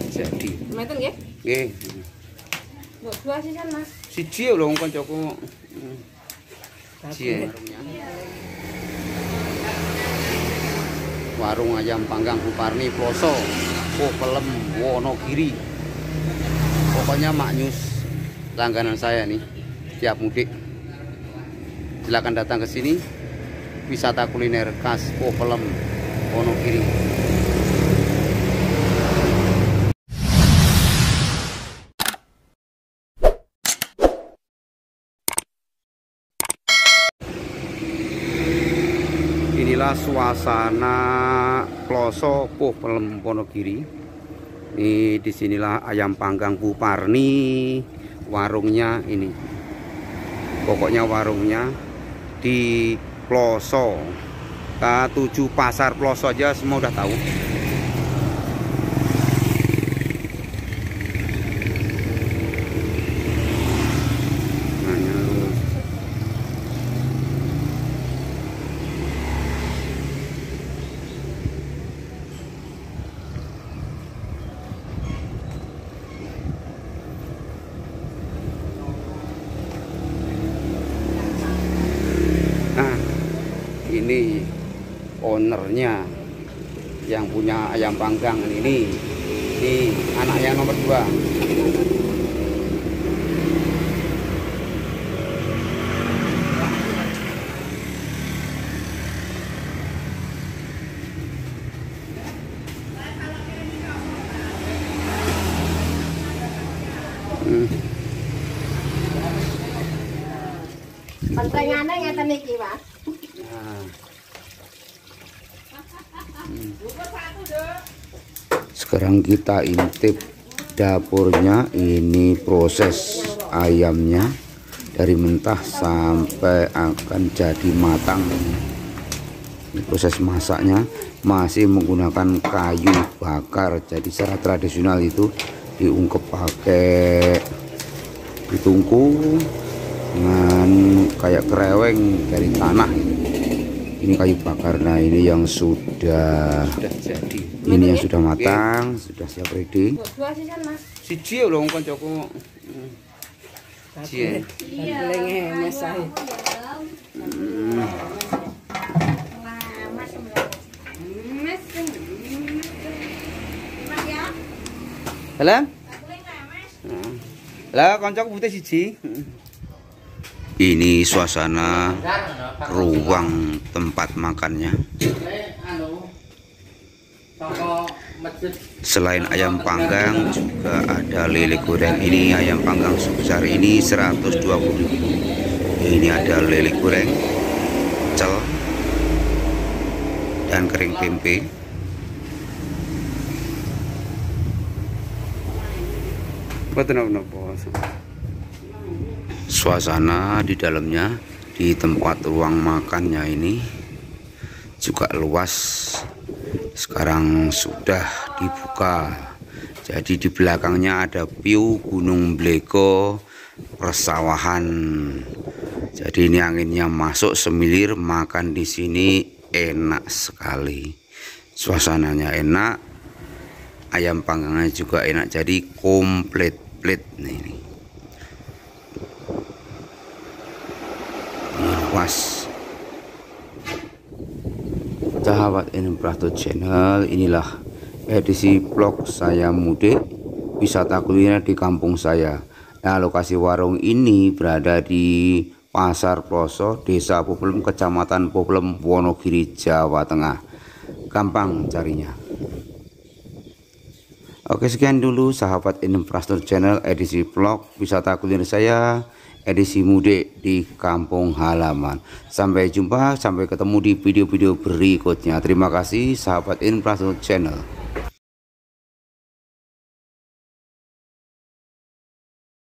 sudah jadi Meten nggih? nggih Mbok dua sisan, Mas. siji lho wong kancaku. Siji warungnya. warung ayam panggang Buparni Ploso Oh Pelem Wonogiri pokoknya maknyus langganan saya nih tiap mudik silakan datang ke sini wisata kuliner khas Oh Pelem Wonogiri inilah suasana Ploso Puh Pelem Wonogiri ini di sinilah ayam panggang Bu Parni warungnya ini. Pokoknya warungnya di Ploso K7 pasar Ploso aja semua udah tahu ini ownernya yang punya ayam panggang ini. Ini anak yang nomor dua. Pentengane ngeten iki, Mas. Hmm. Sekarang kita intip dapurnya ini proses ayamnya dari mentah sampai akan jadi matang ini proses masaknya masih menggunakan kayu bakar jadi secara tradisional itu diungkep pakai ditungku dengan kayak kereweng dari tanah ini. Ini kayu bakar. Nah, ini yang sudah jadi. Ini yang sudah matang, sudah siap ready. Siji lho wong kancaku. Hmm. Siji. Lenge Mas ae. Hmm. Halo? Lah kancaku butuh siji. Ini suasana ruang tempat makannya. Selain ayam panggang juga ada lele goreng. Ini ayam panggang sebesar ini 120.000. Ini ada lele goreng, pecel dan kering tempe. Suasana di dalamnya di tempat ruang makannya ini juga luas. Sekarang sudah dibuka. Jadi di belakangnya ada view Gunung Bleko persawahan. Jadi ini anginnya masuk semilir makan di sini enak sekali. Suasananya enak ayam panggangnya juga enak. Jadi komplit plit nih luas sahabat Inbrato channel inilah edisi vlog saya mudik. Wisata kuliner di kampung saya. Nah lokasi warung ini berada di Pasar Ploso Desa Popelem Kecamatan Popelem Wonogiri Jawa Tengah. Gampang carinya. Oke sekian dulu sahabat Infrastruktur Channel edisi vlog wisata kuliner saya edisi mudik di kampung halaman. Sampai jumpa, sampai ketemu di video-video berikutnya. Terima kasih sahabat Infrastruktur Channel.